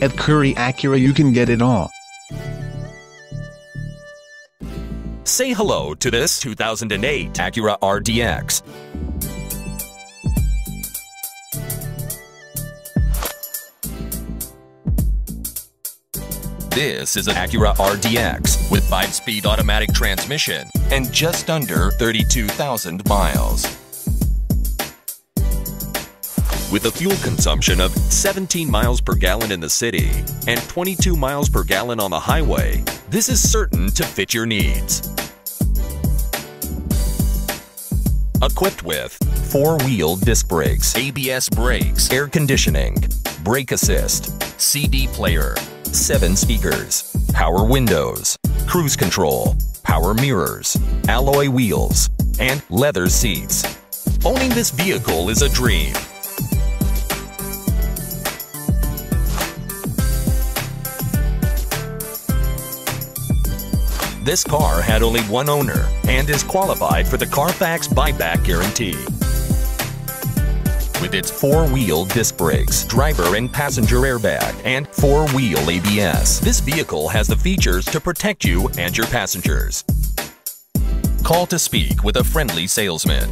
At Curry Acura you can get it all. Say hello to this 2008 Acura RDX. This is an Acura RDX with 5-speed automatic transmission and just under 32,000 miles. With a fuel consumption of 17 miles per gallon in the city and 22 miles per gallon on the highway, this is certain to fit your needs. Equipped with four-wheel disc brakes, ABS brakes, air conditioning, brake assist, CD player, seven speakers, power windows, cruise control, power mirrors, alloy wheels, and leather seats. Owning this vehicle is a dream. This car had only one owner and is qualified for the Carfax buyback guarantee. With its four-wheel disc brakes, driver and passenger airbag, and four-wheel ABS, this vehicle has the features to protect you and your passengers. Call to speak with a friendly salesman.